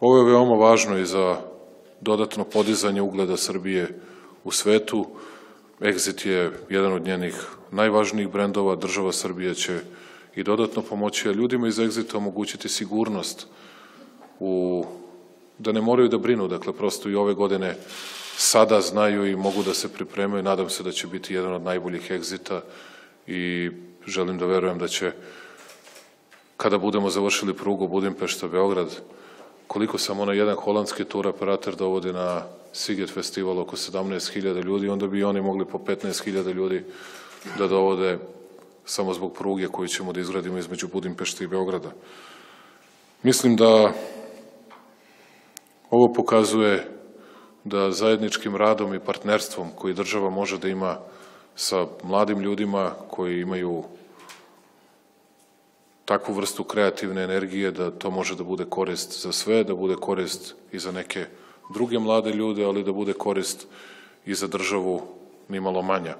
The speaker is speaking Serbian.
Ovo je veoma važno i za dodatno podizanje ugleda Srbije u svetu. Exit je jedan od njenih najvažnijih brendova, država Srbija će i dodatno pomoći, a ljudima iz Exita omogućiti sigurnost u, da ne moraju da brinu, dakle prosto i ove godine sada znaju i mogu da se pripremaju, nadam se da će biti jedan od najboljih Exita i želim da verujem da će kada budemo završili prugu Budimpešta-Beograd, koliko samo na jedan holandski tur operator dovodi na Siget festival oko 17.000 ljudi, onda bi oni mogli po 15.000 ljudi da dovode samo zbog pruge koju ćemo da izgradimo između Budimpešte i Beograda. Mislim da ovo pokazuje da zajedničkim radom i partnerstvom koji država može da ima sa mladim ljudima koji imaju takvu vrstu kreativne energije da to može da bude korist za sve, da bude korist i za neke druge mlade ljude, ali da bude korist i za državu nimalo manja.